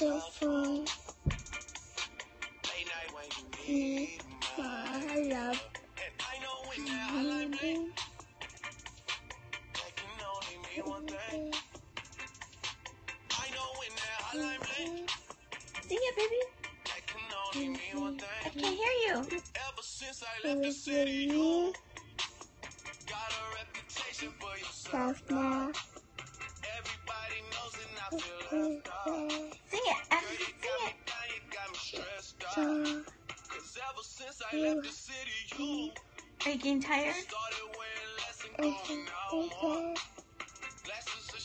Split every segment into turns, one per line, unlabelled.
Christmas. Me, love. Baby. Sing it, baby. I can't hear you.
Ever since I left the city, got a reputation for yourself. Everybody knows and I feel.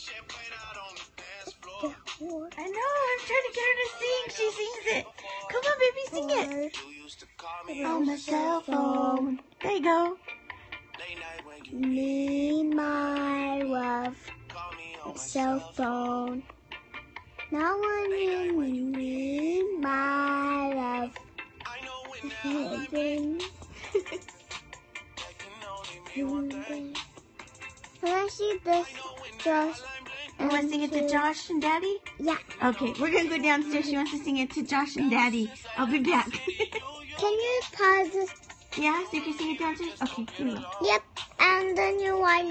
Champagne out on the dance floor.
I know. I'm trying to get her to sing. She sings it. Come on, baby, sing it.
You used to call me
On my cell phone. There you go.
late night when you
Need my love.
call me on my
Cell phone. Now when you I see this, Josh,
You want to sing it to Josh and Daddy?
yeah.
Okay, we're going to go downstairs. She wants to sing it to Josh and Daddy. I'll be back.
Can you pause this?
yeah, so you can sing it downstairs? Okay, here we go.
Yep. And then you want